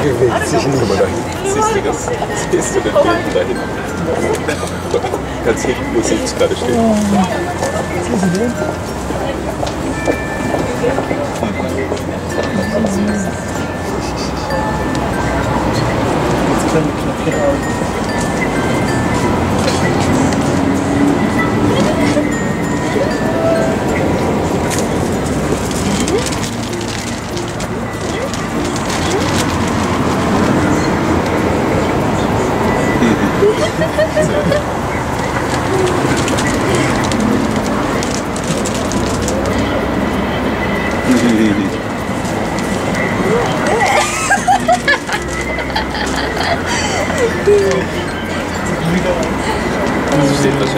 Weiß ich nicht. Guck mal da hinten. Siehst du das? Siehst du den Beten da hinten? Ganz hinten, wo sie jetzt gerade steht. Siehst du den? Jetzt können wir Knöpfchen Mas os dedos,